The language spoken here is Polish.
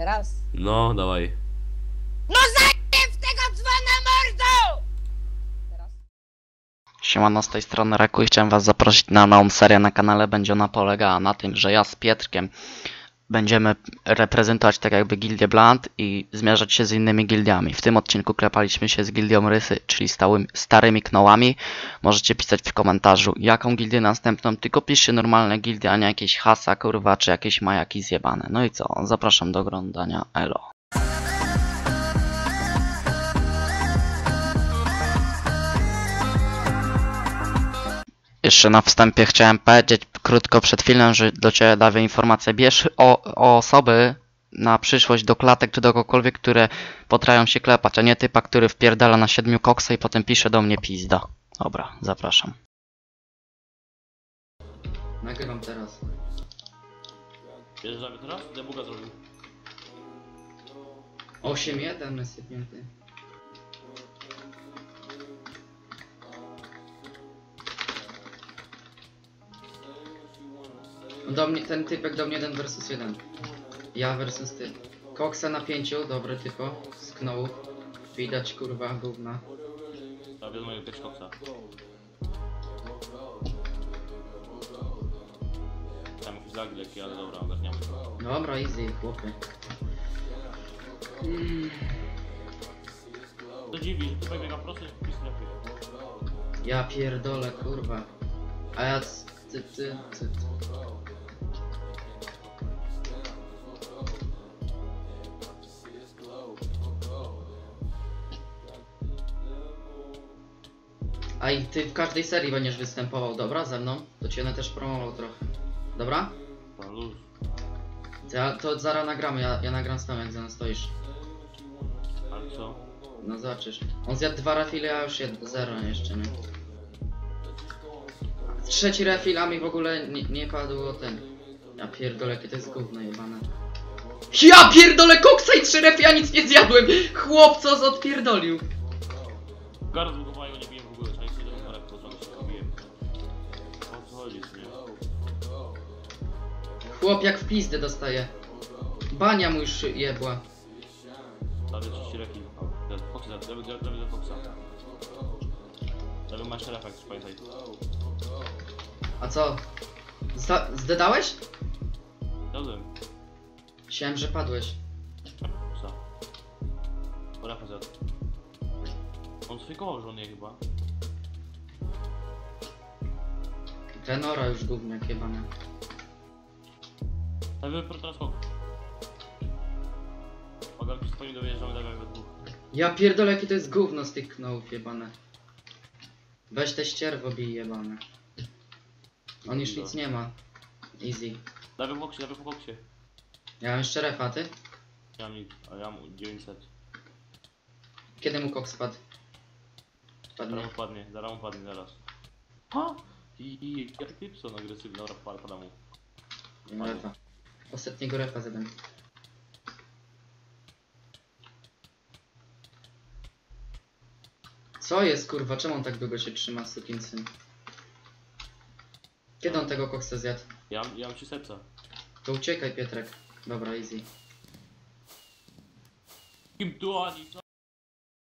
Teraz? No, dawaj. No zajeb w tego dzwona mordo! Teraz? Siemano, z tej strony Reku i chciałem was zaprosić na nową serię na kanale. Będzie ona polegała na tym, że ja z Pietrkiem będziemy reprezentować tak jakby gildię Blunt i zmierzać się z innymi gildiami. W tym odcinku klepaliśmy się z gildią Rysy, czyli stałym, starymi knołami. Możecie pisać w komentarzu jaką gildię następną, tylko piszcie normalne gildie, a nie jakieś hasa, kurwa, czy jakieś majaki zjebane. No i co, zapraszam do oglądania, elo. Jeszcze na wstępie chciałem powiedzieć krótko przed chwilą, że do Ciebie dawię informację. Bierz o, o osoby na przyszłość do klatek czy do kogokolwiek, które potrafią się klepać, a nie typa, który wpierdala na siedmiu koksa i potem pisze do mnie pizda. Dobra, zapraszam. Nagrywam teraz. Bierzemy teraz? Debuga zrobił. 8-1 jest sypnięty. Do mnie, ten typek do mnie 1 versus 1. Ja versus ty. Koksa na 5, dobry typo. Sknął. Widać kurwa gówna. A wiadomo, jak koksa. Tam jakiś lag lekki, ale dobra, ogarniamy to. Dobra, easy chłopy. To dziwi, że tutaj biega prosto i wpis lepiej. Ja pierdolę kurwa. A ja c- ty, ty, ty, ty. A i ty w każdej serii będziesz występował, dobra, ze mną? To cię będę też promował trochę. Dobra? Luz. To, ja, to zaraz nagramy, ja, ja nagram z tobą jak za mną stoisz. Ale co? No zobaczysz. On zjadł dwa refile, a już jed... zero jeszcze, nie? Trzeci refil, a mi w ogóle nie, nie padło ten. Ja pierdolę, jakie to jest gówno jebane. Ja pierdolę koksa i trzy refy, ja nic nie zjadłem! Chłop, co z odpierdolił? Gardło zbudowałem, nie Chłop jak w pizdę dostaje. Bania mu już jebła. Prawie 30 reki. Lewy, lewy, lewy do koksa. Lewy masz szerefek, pamiętaj. A co? Zda zdedałeś? Jadłem. Myślałem, że padłeś. Koksa. Refa zjadł. On sfikował żonę chyba. Tenora już gówniak jebane. Lewy pro teraz skok. Ogar przy swoim dojeżdżamy tak jak we dwóch. Ja pierdolę, jakie to jest gówno z tych knołów jebane. Weź te ścierwo bij jebane. On już nic nie ma. Easy. Lewy w boksie, lewy w boksie. Ja mam jeszcze refa, ty? Ja mam nic, a ja mam 900. Kiedy mu kok spadł? Zaraz Padnie. mu padnie, zaraz mu padnie, zaraz. Ha! I, i jak Gibson agresywny, dobra, pada, mu. Nie ma refa. Ostatniego refa zadam. Co jest kurwa? Czemu on tak długo się trzyma, sukinsyn? Kiedy on tego koksa zjadł? Ja, ja mam 3 serca. To uciekaj Pietrek. Dobra, easy. Kim tu ani co?